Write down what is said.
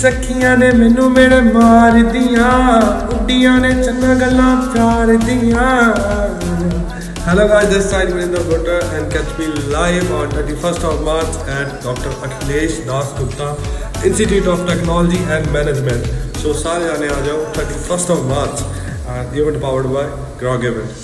ਸਖੀਆਂ ਨੇ ਮੈਨੂੰ ਮੇਰੇ ਮਾਰਦੀਆਂ ਉੱਡੀਆਂ ਨੇ ਚੰਗਾ ਗੱਲਾਂ ਪਿਆਰ ਦੀਆਂ Hello guys, this side Vrinder Gutta and catch me live on 31st of March at Dr. Akhilesh Das Gupta Institute of Technology and Management. So सारे आने आ जाओ 31st of March and event powered by Grog Event.